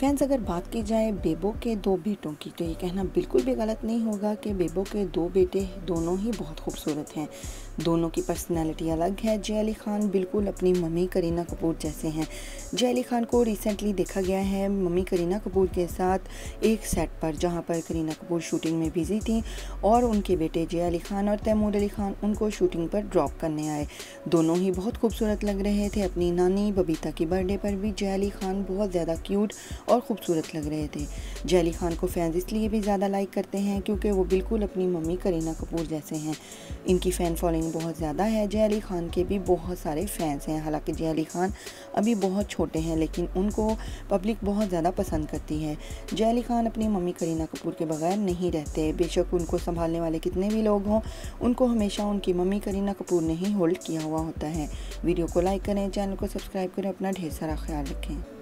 Fans अगर बात की जाए बेबो के दो बेटों की तो ये कहना बिल्कुल भी गलत नहीं होगा कि बेबो के दो बेटे दोनों ही बहुत खूबसूरत हैं। दोनों की पर्सनालिटी अलग है। जय अली खान बिल्कुल अपनी मम्मी करीना कपूर जैसे हैं। जय अली खान को रिसेंटली देखा गया है मम्मी करीना कपूर के साथ एक सेट पर, जहाँ पर करीना कपूर शूटिंग में बिज़ी थी और उनके बेटे जय अली खान और तैमूर अली खान उनको शूटिंग पर ड्रॉप करने आए। दोनों ही बहुत खूबसूरत लग रहे थे। अपनी नानी बबीता की बर्थडे पर भी जय अली खान बहुत ज़्यादा क्यूट और ख़ूबसूरत लग रहे थे। जय अली खान को फैंस इसलिए भी ज़्यादा लाइक करते हैं क्योंकि वो बिल्कुल अपनी मम्मी करीना कपूर जैसे हैं। इनकी फ़ैन फॉलोइंग बहुत ज़्यादा है। जय अली खान के भी बहुत सारे फ़ैन्स हैं। हालाँकि जय अली खान अभी बहुत छोटे हैं, लेकिन उनको पब्लिक बहुत ज़्यादा पसंद करती है। जय अली खान अपनी मम्मी करीना कपूर के बगैर नहीं रहते। बेशक उनको संभालने वाले कितने भी लोग हों, उनको हमेशा उनकी मम्मी करीना कपूर ने ही होल्ड किया हुआ होता है। वीडियो को लाइक करें, चैनल को सब्सक्राइब करें, अपना ढेर सारा ख्याल रखें।